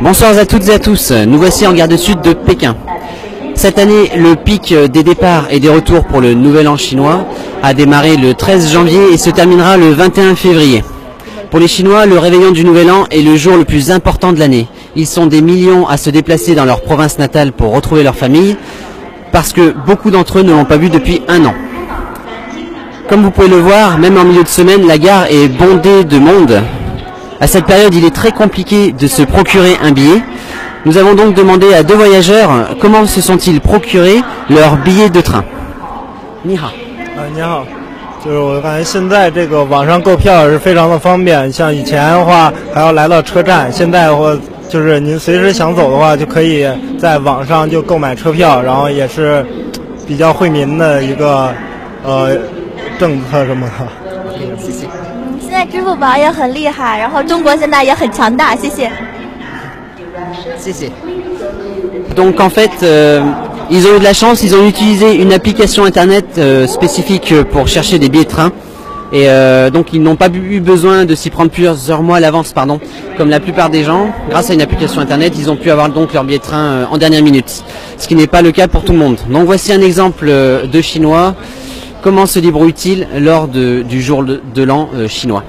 Bonsoir à toutes et à tous, nous voici en gare de sud de Pékin. Cette année, le pic des départs et des retours pour le Nouvel An chinois a démarré le 13 janvier et se terminera le 21 février. Pour les Chinois, le réveillon du Nouvel An est le jour le plus important de l'année. Ils sont des millions à se déplacer dans leur province natale pour retrouver leur famille, parce que beaucoup d'entre eux ne l'ont pas vu depuis un an. Comme vous pouvez le voir, même en milieu de semaine, la gare est bondée de monde. À cette période, il est très compliqué de se procurer un billet. Nous avons donc demandé à deux voyageurs comment se sont-ils procurés leur billet de train. Niha. 啊，你好，就是我感觉现在这个网上购票也是非常的方便，像以前的话还要来到车站，现在或就是您随时想走的话，就可以在网上就购买车票，然后也是比较惠民的一个呃政策什么的。 现在支付宝也很厉害，然后中国现在也很强大，谢谢。 Donc en fait, euh, ils ont eu de la chance, ils ont utilisé une application internet euh, spécifique pour chercher des billets de train. Et euh, donc ils n'ont pas eu besoin de s'y prendre plusieurs mois à l'avance, pardon, comme la plupart des gens. Grâce à une application internet, ils ont pu avoir donc leur billet de train euh, en dernière minute, ce qui n'est pas le cas pour tout le monde. Donc voici un exemple euh, de chinois. Comment se débrouille-t-il lors du jour de de l'an euh, chinois?